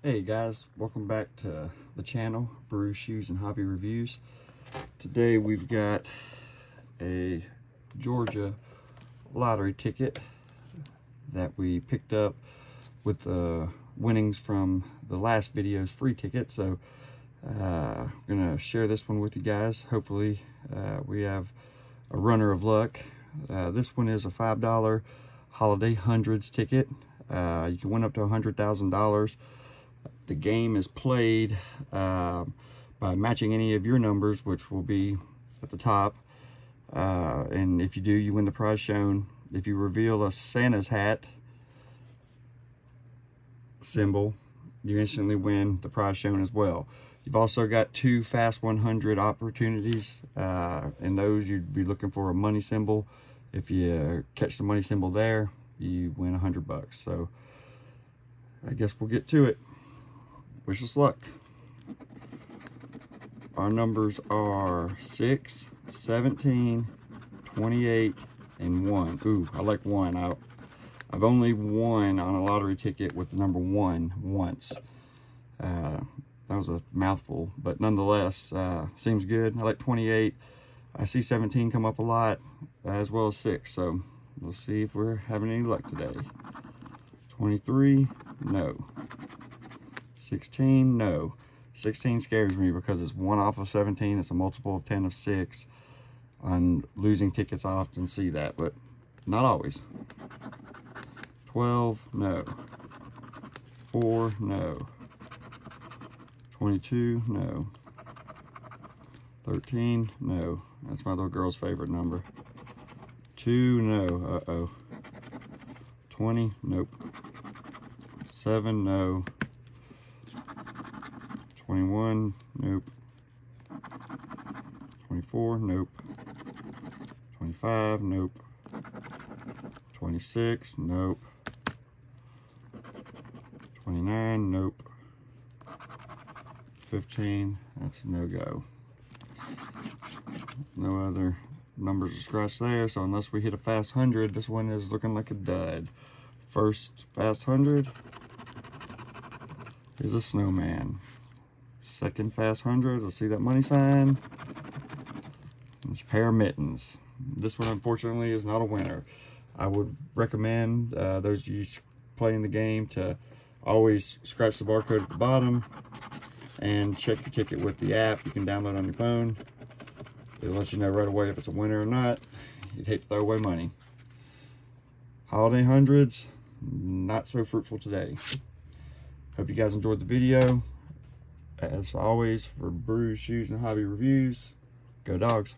Hey guys, welcome back to the channel, Brews Shoes and Hobby Reviews. Today we've got a Georgia lottery ticket that we picked up with the winnings from the last video's free ticket. So uh, I'm gonna share this one with you guys. Hopefully uh, we have a runner of luck. Uh, this one is a $5 Holiday Hundreds ticket. Uh, you can win up to $100,000. The game is played uh, by matching any of your numbers, which will be at the top. Uh, and if you do, you win the prize shown. If you reveal a Santa's hat symbol, you instantly win the prize shown as well. You've also got two Fast 100 opportunities. Uh, in those, you'd be looking for a money symbol. If you catch the money symbol there, you win a hundred bucks. So I guess we'll get to it. Wish us luck. Our numbers are 6, 17, 28, and 1. Ooh, I like 1. I, I've only won on a lottery ticket with the number 1 once. Uh, that was a mouthful, but nonetheless, uh, seems good. I like 28. I see 17 come up a lot, as well as 6, so we'll see if we're having any luck today. 23, no. 16, no. 16 scares me because it's 1 off of 17, it's a multiple of 10 of 6. On losing tickets, I often see that, but not always. 12, no. 4, no. 22, no. 13, no. That's my little girl's favorite number. 2, no. Uh-oh. 20, nope. 7, no. 21, nope. 24, nope. 25, nope. 26, nope. 29, nope. 15, that's a no-go. No other numbers are scratched there, so unless we hit a fast 100, this one is looking like a dud. First fast 100 is a snowman. Second fast 100, let's see that money sign. It's pair of mittens. This one, unfortunately, is not a winner. I would recommend uh, those of you playing the game to always scratch the barcode at the bottom and check your ticket with the app you can download on your phone. It'll let you know right away if it's a winner or not. You'd hate to throw away money. Holiday hundreds, not so fruitful today. Hope you guys enjoyed the video. As always, for Brews, Shoes, and Hobby Reviews, go dogs.